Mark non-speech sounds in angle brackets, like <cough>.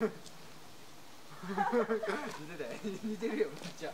<laughs> 似てたよ。似てるよめっちゃ。